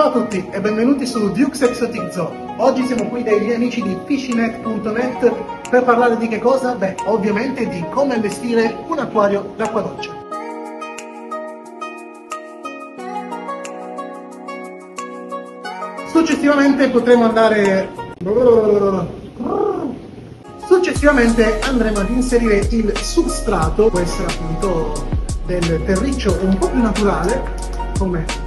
Ciao a tutti e benvenuti su Duke's Exotic Zoo. Oggi siamo qui dagli amici di fishinet.net per parlare di che cosa? Beh, ovviamente di come allestire un acquario d'acqua dolce. Successivamente potremo andare... Successivamente andremo ad inserire il substrato, può essere appunto del terriccio un po' più naturale, come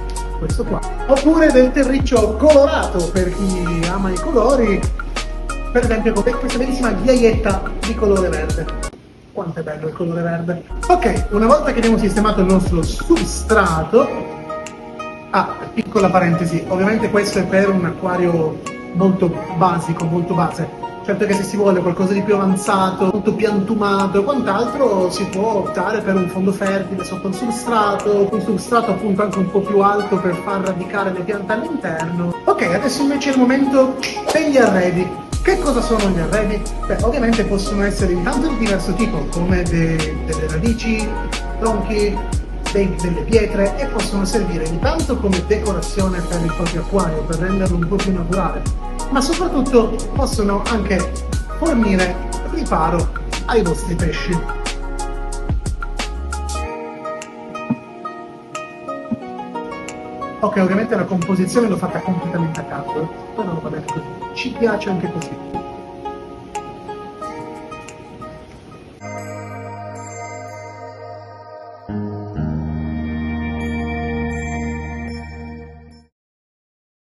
questo qua, oppure del terriccio colorato per chi ama i colori, per esempio con questa bellissima ghiaietta di colore verde. Quanto è bello il colore verde! Ok, una volta che abbiamo sistemato il nostro substrato, ah, piccola parentesi, ovviamente questo è per un acquario molto basico, molto base, Certo che se si vuole qualcosa di più avanzato, molto piantumato e quant'altro, si può optare per un fondo fertile sotto il substrato, un substrato appunto anche un po' più alto per far radicare le piante all'interno. Ok, adesso invece è il momento degli arredi. Che cosa sono gli arredi? Beh, ovviamente possono essere intanto di diverso tipo, come de delle radici, tronchi, delle pietre e possono servire intanto come decorazione per il proprio acquario, per renderlo un po' più naturale, ma soprattutto possono anche fornire riparo ai vostri pesci. Ok, ovviamente la composizione l'ho fatta completamente a caso, però va bene così. Ci piace anche così.